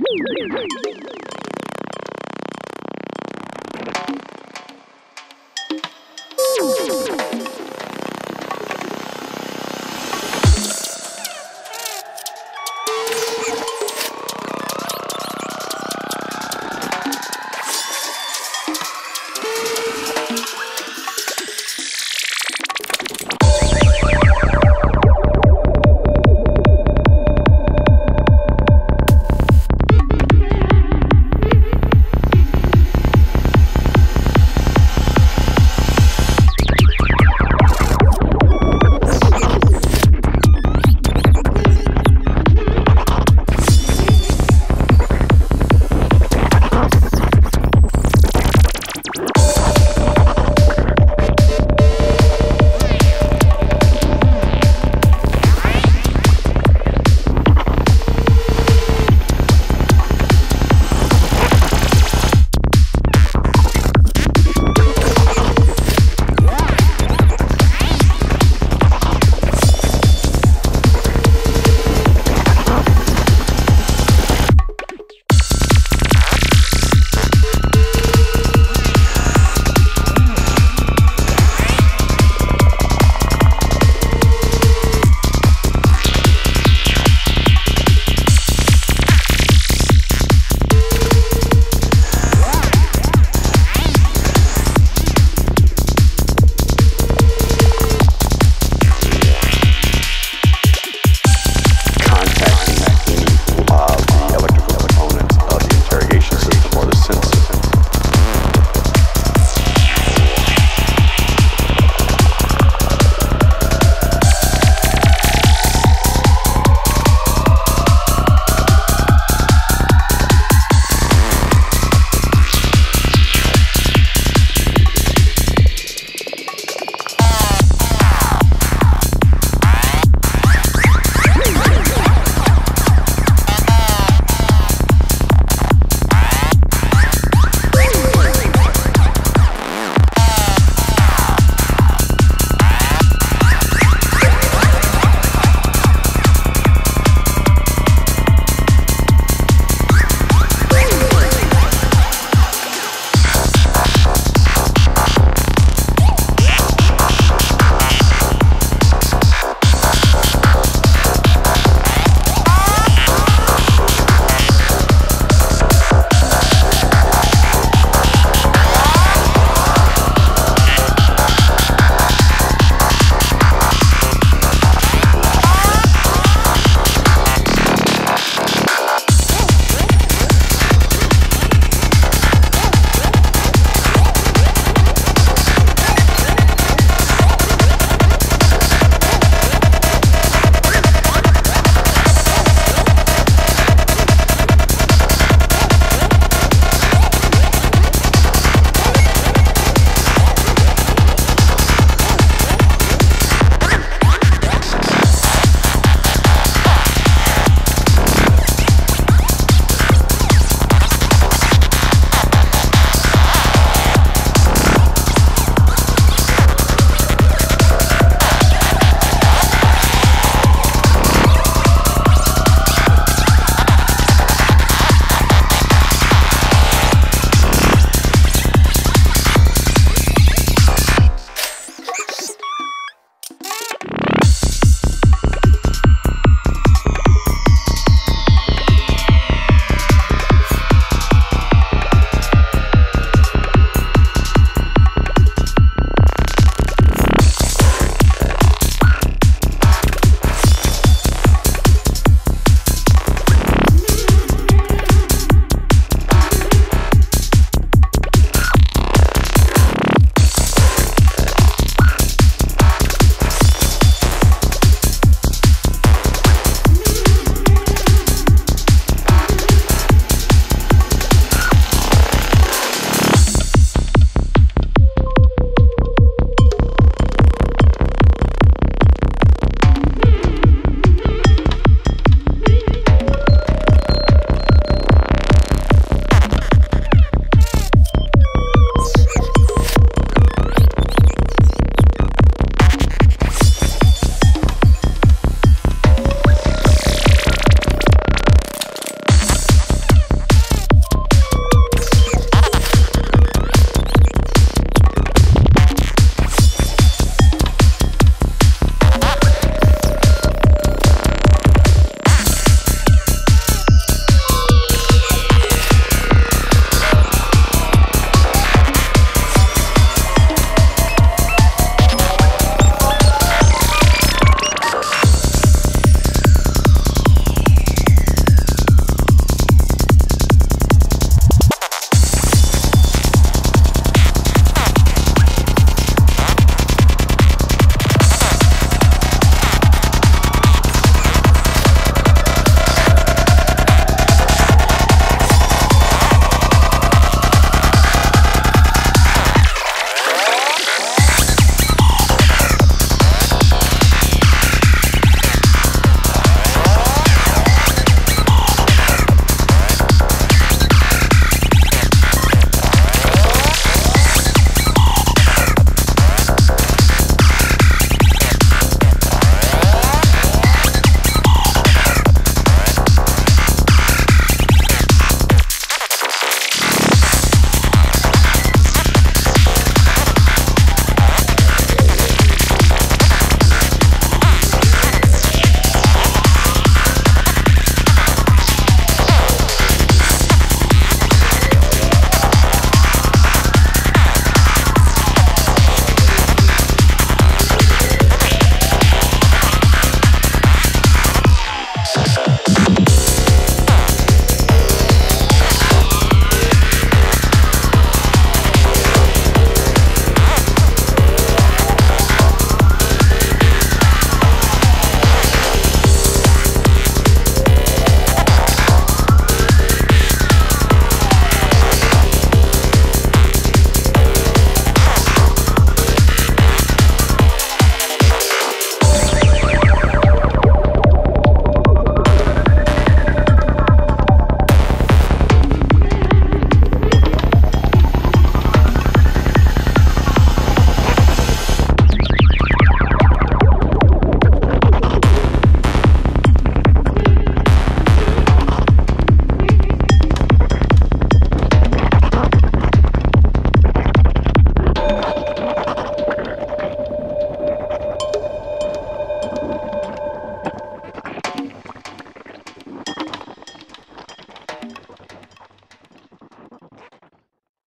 Woo!